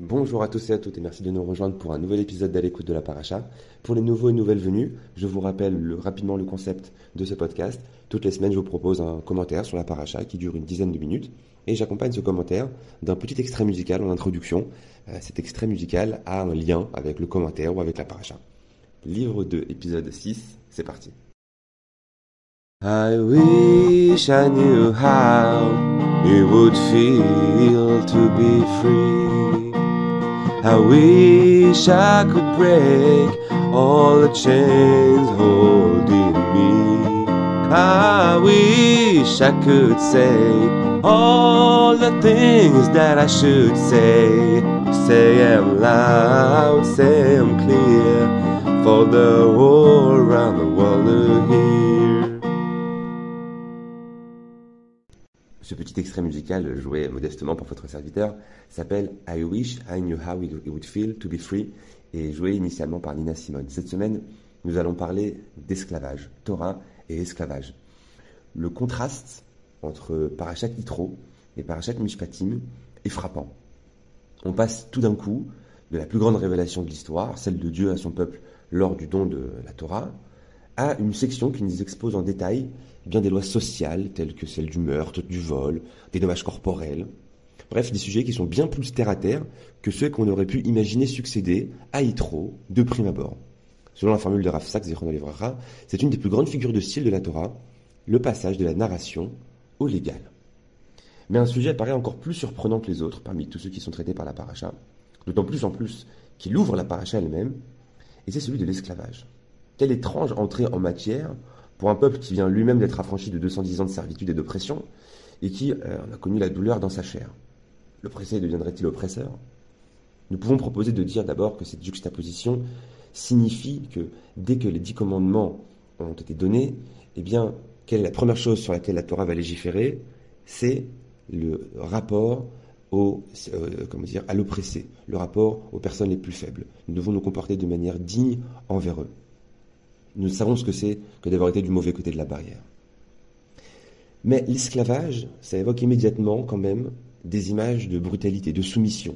Bonjour à tous et à toutes et merci de nous rejoindre pour un nouvel épisode d'À l'écoute de la Paracha. Pour les nouveaux et nouvelles venus, je vous rappelle rapidement le concept de ce podcast. Toutes les semaines, je vous propose un commentaire sur la Paracha qui dure une dizaine de minutes et j'accompagne ce commentaire d'un petit extrait musical en introduction. Euh, cet extrait musical a un lien avec le commentaire ou avec la Paracha. Livre 2, épisode 6, c'est parti. I wish I could break all the chains holding me. I wish I could say all the things that I should say. Say them loud, say them clear for the world around the extrait musical joué modestement pour votre serviteur s'appelle I Wish I Knew How It Would Feel to Be Free et joué initialement par Nina Simone. Cette semaine, nous allons parler d'esclavage, Torah et esclavage. Le contraste entre Parashat Yitro et Parashat Mishpatim est frappant. On passe tout d'un coup de la plus grande révélation de l'histoire, celle de Dieu à son peuple lors du don de la Torah, à une section qui nous expose en détail bien des lois sociales telles que celles du meurtre, du vol, des dommages corporels. Bref, des sujets qui sont bien plus terre à terre que ceux qu'on aurait pu imaginer succéder à Yitro de prime abord. Selon la formule de Rav Sachs, c'est une des plus grandes figures de style de la Torah, le passage de la narration au légal. Mais un sujet apparaît encore plus surprenant que les autres parmi tous ceux qui sont traités par la paracha, d'autant plus en plus qu'il ouvre la paracha elle-même, et c'est celui de l'esclavage. Quelle étrange entrée en matière pour un peuple qui vient lui-même d'être affranchi de 210 ans de servitude et d'oppression, et qui euh, a connu la douleur dans sa chair. L'oppressé deviendrait-il oppresseur? Nous pouvons proposer de dire d'abord que cette juxtaposition signifie que dès que les dix commandements ont été donnés, eh bien, quelle est la première chose sur laquelle la Torah va légiférer? C'est le rapport au, euh, comment dire, à l'oppressé, le rapport aux personnes les plus faibles. Nous devons nous comporter de manière digne envers eux. Nous savons ce que c'est que d'avoir été du mauvais côté de la barrière. Mais l'esclavage, ça évoque immédiatement quand même des images de brutalité, de soumission.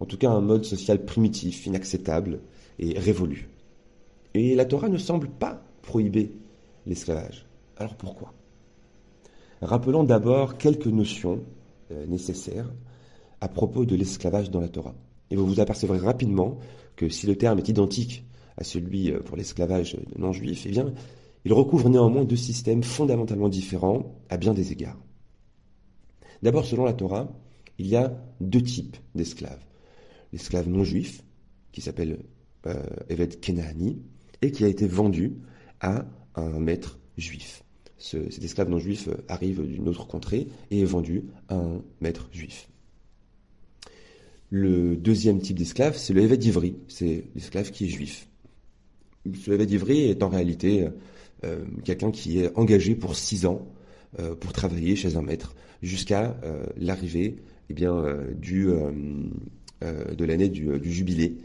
En tout cas, un mode social primitif, inacceptable et révolu. Et la Torah ne semble pas prohiber l'esclavage. Alors pourquoi? Rappelons d'abord quelques notions euh, nécessaires à propos de l'esclavage dans la Torah. Et vous vous apercevrez rapidement que si le terme est identique à celui euh, pour l'esclavage non juif, eh bien, il recouvre néanmoins deux systèmes fondamentalement différents à bien des égards. D'abord, selon la Torah, il y a deux types d'esclaves. L'esclave non juif, qui s'appelle euh, Eved Kenani, et qui a été vendu à un maître juif. cet esclave non juif arrive d'une autre contrée et est vendu à un maître juif. Le deuxième type d'esclave, c'est le Eved Ivri, c'est l'esclave qui est juif. Évêque d'Ivry est en réalité euh, quelqu'un qui est engagé pour six ans euh, pour travailler chez un maître jusqu'à euh, l'arrivée eh du, de l'année du, jubilé.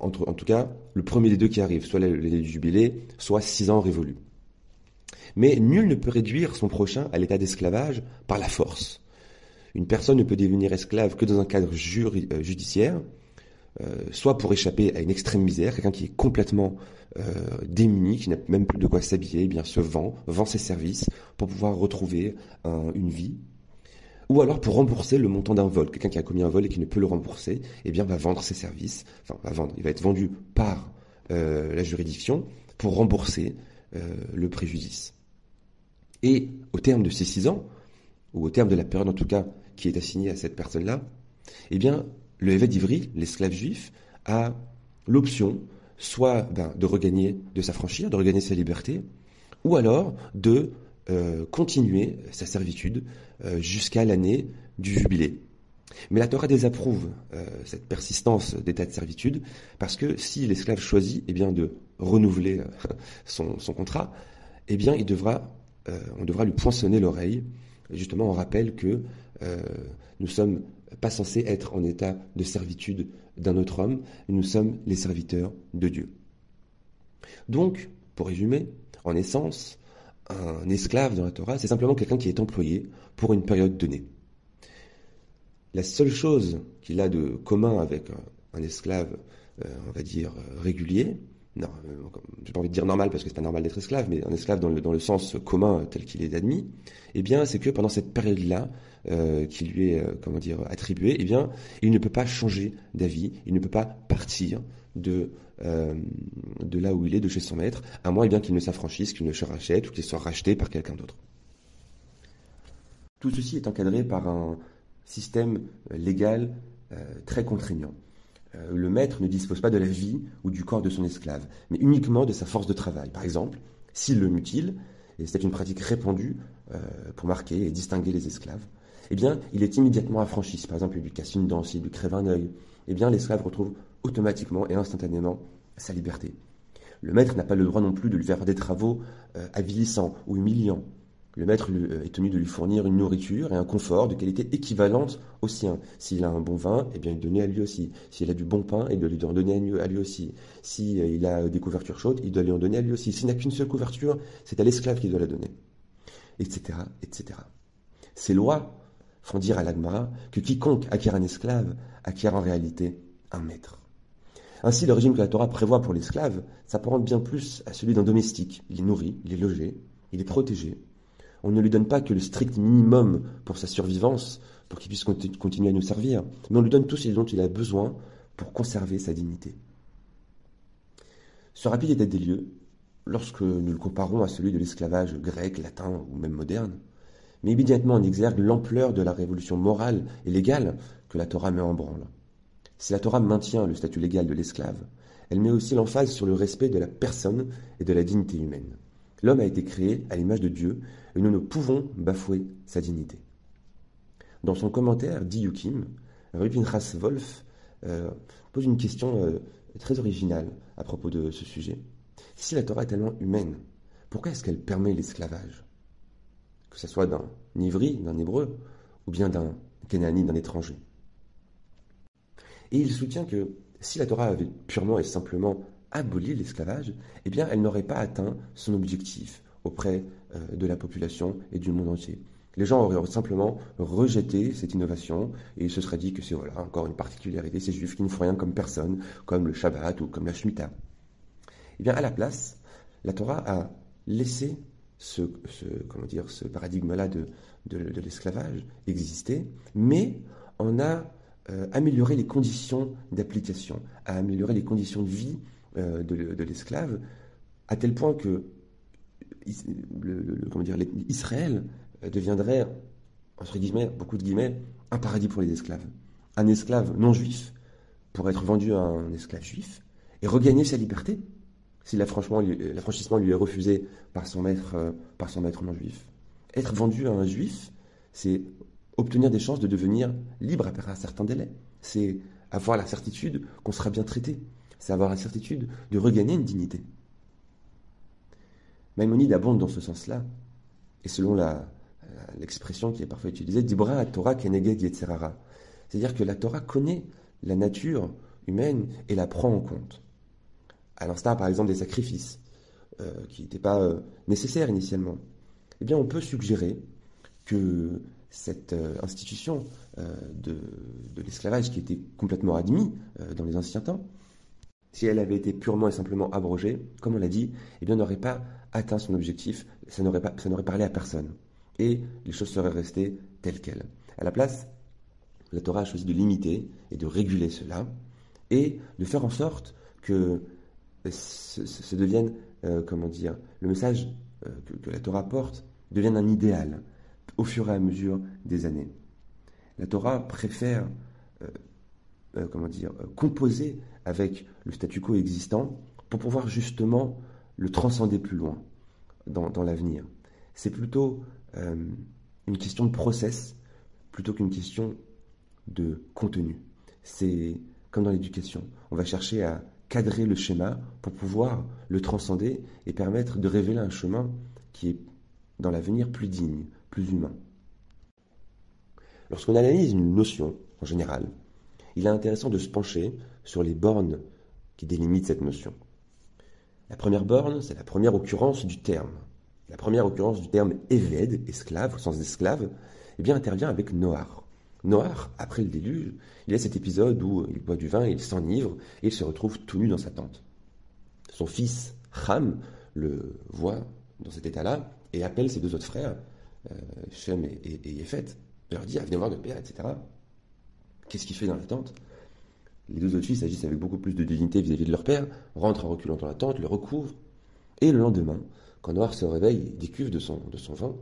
En tout cas, le premier des deux qui arrive, soit l'année du jubilé, soit six ans révolus. Mais nul ne peut réduire son prochain à l'état d'esclavage par la force. Une personne ne peut devenir esclave que dans un cadre judiciaire, euh, soit pour échapper à une extrême misère, quelqu'un qui est complètement euh, démuni, qui n'a même plus de quoi s'habiller, eh bien se vend, vend ses services pour pouvoir retrouver une vie. Ou alors pour rembourser le montant d'un vol. Quelqu'un qui a commis un vol et qui ne peut le rembourser, eh bien va vendre ses services. Enfin, va vendre. Il va être vendu par euh, la juridiction pour rembourser le préjudice. Et au terme de ces six ans, ou au terme de la période en tout cas qui est assignée à cette personne-là, eh bien le évêque d'Ivry, l'esclave juif, a l'option soit ben, de regagner, de s'affranchir, de regagner sa liberté, ou alors de euh, continuer sa servitude euh, jusqu'à l'année du jubilé. Mais la Torah désapprouve euh, cette persistance d'état de servitude parce que si l'esclave choisit eh de renouveler son, contrat, eh bien, il devra, on devra lui poinçonner l'oreille. Justement, on rappelle que nous sommes pas censés être en état de servitude d'un autre homme, nous sommes les serviteurs de Dieu. Donc, pour résumer, en essence, un esclave dans la Torah, c'est simplement quelqu'un qui est employé pour une période donnée. la seule chose qu'il a de commun avec un, esclave, euh, on va dire, euh, régulier, non, j'ai pas envie de dire normal parce que c'est pas normal d'être esclave, mais un esclave dans le, dans le sens commun tel qu'il est admis, eh bien, c'est que pendant cette période-là, qui lui est, comment dire, attribuée, eh bien, il ne peut pas changer d'avis, il ne peut pas partir de, de là où il est, de chez son maître, à moins eh bien qu'il ne s'affranchisse, qu'il ne se rachète ou qu'il soit racheté par quelqu'un d'autre. Tout ceci est encadré par un système euh, légal euh, très contraignant. Euh, le maître ne dispose pas de la vie ou du corps de son esclave, mais uniquement de sa force de travail. Par exemple, s'il le mutile, et c'est une pratique répandue pour marquer et distinguer les esclaves, eh bien, il est immédiatement affranchi. par exemple, il lui casse une dent, s'il lui crève un œil, eh bien, l'esclave retrouve automatiquement et instantanément sa liberté. Le maître n'a pas le droit non plus de lui faire des travaux avilissants ou humiliants. Le maître euh, est tenu de lui fournir une nourriture et un confort de qualité équivalente au sien. S'il a un bon vin, eh bien, il donne à lui aussi. S'il a du bon pain, il doit lui en donner à lui aussi. S'il euh, a des couvertures chaudes, il doit lui en donner à lui aussi. S'il n'a qu'une seule couverture, c'est à l'esclave qu'il doit la donner. Etc., etc. Ces lois font dire à l'Agmara que quiconque acquiert un esclave acquiert en réalité un maître. Ainsi, le régime que la Torah prévoit pour l'esclave s'apparente bien plus à celui d'un domestique. Il est nourri, il est logé, il est protégé, on ne lui donne pas que le strict minimum pour sa survivance, pour qu'il puisse continuer à nous servir, mais on lui donne tout ce dont il a besoin pour conserver sa dignité. Ce rapide état des lieux, lorsque nous le comparons à celui de l'esclavage grec, latin ou même moderne, met immédiatement en exergue l'ampleur de la révolution morale et légale que la Torah met en branle. Si la Torah maintient le statut légal de l'esclave, elle met aussi l'emphase sur le respect de la personne et de la dignité humaine. L'homme a été créé à l'image de Dieu et nous ne pouvons bafouer sa dignité. Dans son commentaire, dit Yukim, Rabbi Wolf euh, pose une question euh, très originale à propos de ce sujet. Si la Torah est tellement humaine, pourquoi est-ce qu'elle permet l'esclavage? Que ce soit d'un ivri, d'un hébreu, ou bien d'un canaanite, d'un étranger. Et il soutient que si la Torah avait purement et simplement aboli l'esclavage, eh bien, elle n'aurait pas atteint son objectif auprès euh, de la population et du monde entier. Les gens auraient simplement rejeté cette innovation et se seraient dit que c'est voilà, encore une particularité, ces juifs qui ne font rien comme personne, comme le Shabbat ou comme la Shemitah. Eh bien, à la place, la Torah a laissé ce, dire, ce paradigme-là de, de, l'esclavage exister, mais on a euh, amélioré les conditions d'application, a amélioré les conditions de vie euh, de, l'esclave, à tel point que comment dire, Israël deviendrait, entre guillemets, beaucoup de guillemets, un paradis pour les esclaves. Un esclave non juif pourrait être vendu à un esclave juif et regagner sa liberté si l'affranchissement lui est refusé par son maître, euh, par son maître non juif. Être vendu à un juif, c'est obtenir des chances de devenir libre après un certain délai. C'est avoir la certitude qu'on sera bien traité c'est avoir la certitude de regagner une dignité. Maïmonide abonde dans ce sens-là, et selon l'expression qui est parfois utilisée, Dibra Torah Keneged Yetzerara. C'est-à-dire que la Torah connaît la nature humaine et la prend en compte. À l'instar, par exemple, des sacrifices, euh, qui n'étaient pas euh, nécessaires initialement. Eh bien, on peut suggérer que cette euh, institution de, de l'esclavage qui était complètement admise dans les anciens temps, si elle avait été purement et simplement abrogée, comme on l'a dit, eh bien, n'aurait pas atteint son objectif, ça n'aurait, pas, parlé à personne. Et les choses seraient restées telles quelles. À la place, la Torah a choisi de limiter et de réguler cela, et de faire en sorte que ce, devienne, euh, comment dire, le message euh, que, la Torah porte devienne un idéal au fur et à mesure des années. La Torah préfère, euh, comment dire, composer avec le statu quo existant pour pouvoir justement le transcender plus loin dans, l'avenir. C'est plutôt euh, une question de process plutôt qu'une question de contenu. C'est comme dans l'éducation. On va chercher à cadrer le schéma pour pouvoir le transcender et permettre de révéler un chemin qui est dans l'avenir plus digne, plus humain. Lorsqu'on analyse une notion, en général, il est intéressant de se pencher sur les bornes qui délimitent cette notion. La première borne, c'est la première occurrence du terme. La première occurrence du terme Eved, esclave, au sens d'esclave, eh bien, intervient avec Noar. Noir, après le déluge, il a cet épisode où il boit du vin, il s'enivre et il se retrouve tout nu dans sa tente. Son fils, Ham, le voit dans cet état-là et appelle ses deux autres frères, euh, Shem et, et, et leur dit ah, Venez voir notre père, etc. Qu'est-ce qu'il fait dans la tente? Les deux autres fils agissent avec beaucoup plus de dignité vis-à-vis de leur père, rentrent en reculant dans la tente, le recouvrent. Et le lendemain, quand Noir se réveille et décuve de son, de son vin,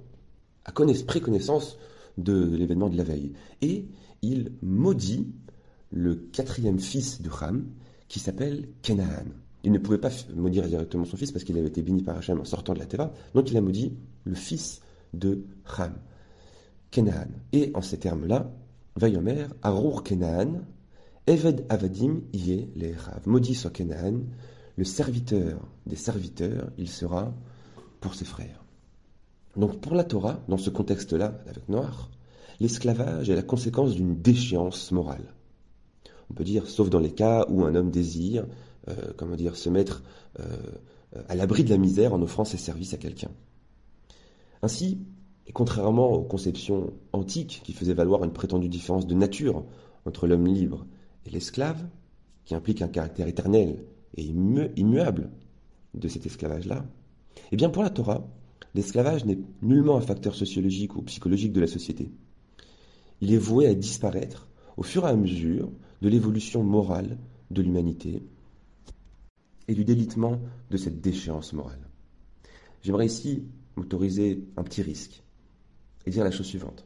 a pris connaissance de, l'événement de la veille. Et il maudit le quatrième fils de Ham, qui s'appelle Kenaan. Il ne pouvait pas maudire directement son fils parce qu'il avait été béni par Hachem en sortant de la Teva, donc il a maudit le fils de Ham, Kenaan. Et en ces termes-là, Vayomer, Arour Kenaan, Eved Avadim Yé Rav. Maudit soit Kenaan, le serviteur des serviteurs, il sera pour ses frères. Donc pour la Torah, dans ce contexte-là, avec Noir, l'esclavage est la conséquence d'une déchéance morale. On peut dire, sauf dans les cas où un homme désire, euh, comment dire, se mettre euh, à l'abri de la misère en offrant ses services à quelqu'un. Ainsi, et contrairement aux conceptions antiques qui faisaient valoir une prétendue différence de nature entre l'homme libre et l'esclave, qui implique un caractère éternel et immuable de cet esclavage-là, eh bien pour la Torah, l'esclavage n'est nullement un facteur sociologique ou psychologique de la société. Il est voué à disparaître au fur et à mesure de l'évolution morale de l'humanité et du délitement de cette déchéance morale. J'aimerais ici m'autoriser un petit risque et dire la chose suivante.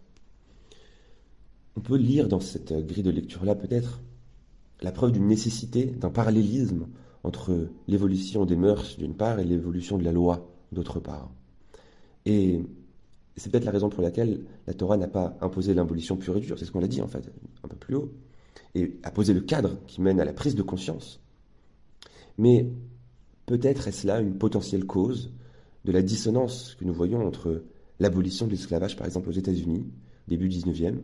On peut lire dans cette grille de lecture-là peut-être la preuve d'une nécessité d'un parallélisme entre l'évolution des mœurs d'une part et l'évolution de la loi d'autre part. Et c'est peut-être la raison pour laquelle la Torah n'a pas imposé l'abolition pure et dure, c'est ce qu'on a dit en fait, un peu plus haut, et a posé le cadre qui mène à la prise de conscience. Mais peut-être est-ce là une potentielle cause de la dissonance que nous voyons entre l'abolition de l'esclavage, par exemple aux États-Unis, début 19e,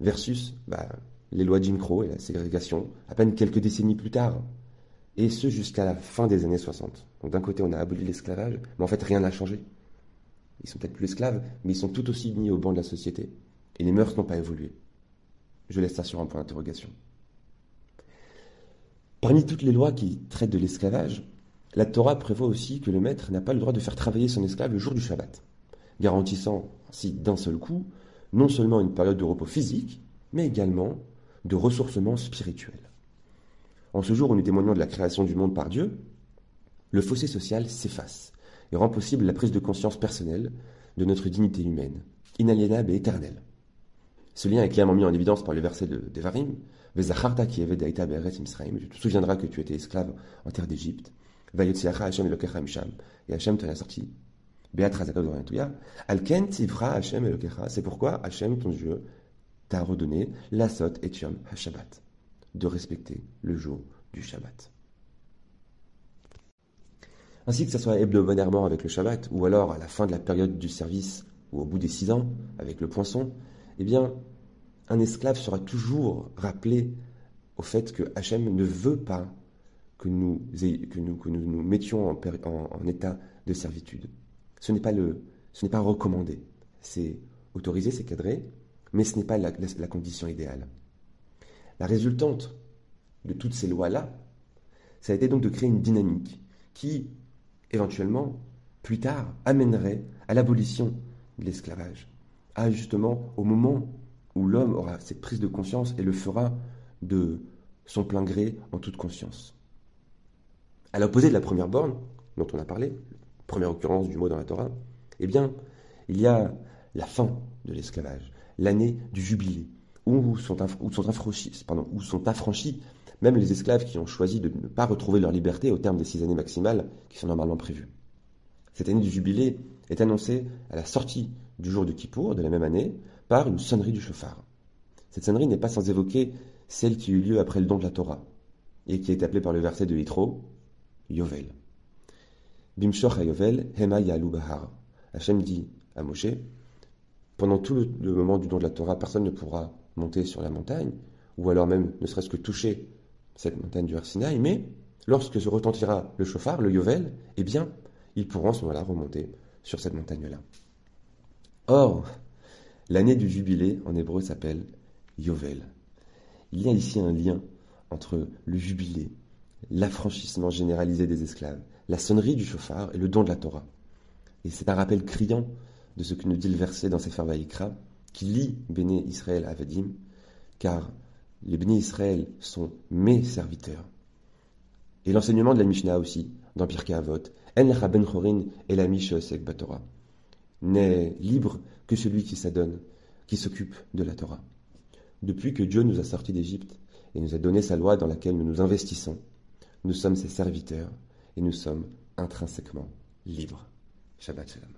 versus bah, les lois Jim Crow et la ségrégation, à peine quelques décennies plus tard, et ce jusqu'à la fin des années 60. Donc d'un côté, on a aboli l'esclavage, mais en fait, rien n'a changé. Ils sont peut-être plus esclaves, mais ils sont tout aussi mis au banc de la société. Et les mœurs n'ont pas évolué. Je laisse ça sur un point d'interrogation. Parmi toutes les lois qui traitent de l'esclavage, la Torah prévoit aussi que le maître n'a pas le droit de faire travailler son esclave le jour du Shabbat, garantissant ainsi d'un seul coup non seulement une période de repos physique, mais également de ressourcement spirituel. En ce jour où nous témoignons de la création du monde par Dieu, le fossé social s'efface et rend possible la prise de conscience personnelle de notre dignité humaine, inaliénable et éternelle. Ce lien est clairement mis en évidence par le verset de Devarim Vezacharta qui avait Daïta Beret Imsraim. Tu te souviendras que tu étais esclave en terre d'Égypte. Et Hashem te l'a sorti. C'est pourquoi Hashem, ton Dieu, t'a redonné la sot et Hashabbat. De respecter le jour du Shabbat ainsi que ce soit hebdomadairement avec le Shabbat, ou alors à la fin de la période du service, ou au bout des six ans, avec le poinçon, eh bien, un esclave sera toujours rappelé au fait que Hachem ne veut pas que nous que nous, que nous, nous mettions en, en, état de servitude. Ce n'est pas, le, ce n'est pas recommandé. C'est autorisé, c'est cadré, mais ce n'est pas la, la condition idéale. La résultante de toutes ces lois-là, ça a été donc de créer une dynamique qui, éventuellement, plus tard, amènerait à l'abolition de l'esclavage, à justement au moment où l'homme aura cette prise de conscience et le fera de son plein gré en toute conscience. À l'opposé de la première borne dont on a parlé, première occurrence du mot dans la Torah, eh bien, il y a la fin de l'esclavage, l'année du jubilé, où sont, affranchis, pardon, sont affranchis même les esclaves qui ont choisi de ne pas retrouver leur liberté au terme des six années maximales qui sont normalement prévues. Cette année du jubilé est annoncée à la sortie du jour de Kippour de la même année par une sonnerie du chauffard. Cette sonnerie n'est pas sans évoquer celle qui eut lieu après le don de la Torah et qui est appelée par le verset de Yitro, Yovel. Bimshoch Yovel, Hema Bahar. Hachem dit à Moshe, pendant tout le, moment du don de la Torah, personne ne pourra monter sur la montagne, ou alors même ne serait-ce que toucher cette montagne du Arsinaï, mais lorsque se retentira le chauffard, le Yovel, eh bien, ils pourront à ce moment-là remonter sur cette montagne-là. Or, L'année du jubilé en hébreu s'appelle Yovel. Il y a ici un lien entre le jubilé, l'affranchissement généralisé des esclaves, la sonnerie du chauffard et le don de la Torah. Et c'est un rappel criant de ce que nous dit le verset dans Sefer Vayikra, qui lie Béné Israël à Vadim, car les Béné Israël sont mes serviteurs. Et l'enseignement de la Mishnah aussi, dans Pirkei Avot, En ben chorin et la Batora, n'est libre que celui qui s'adonne, qui s'occupe de la Torah. Depuis que Dieu nous a sortis d'Égypte et nous a donné sa loi dans laquelle nous nous investissons, nous sommes ses serviteurs et nous sommes intrinsèquement libres. Shabbat Shalom.